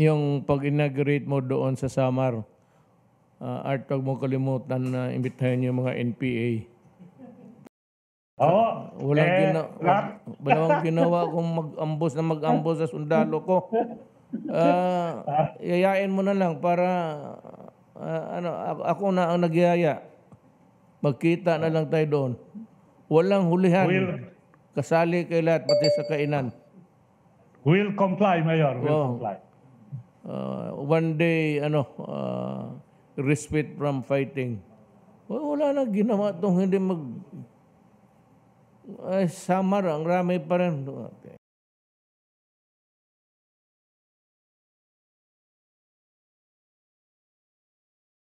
yung pag-inaugurate mo doon sa Samar, uh, Art, huwag mo kalimutan na imbitahin yung mga NPA. Oo. Walang, eh, gina- walang ginawa kung mag-ambos na mag-ambos sa sundalo ko. Ah, yayain mo na lang para ah, ano ako, na ang nagyaya. Magkita na lang tayo doon. Walang hulihan. Will- Kasali kay lahat pati sa kainan. will comply, Mayor. Will Oo. comply. Uh, one day ano uh, respite from fighting. Wa- Wala na ginawa tong hindi mag ay, Samar, ang rami pa rin.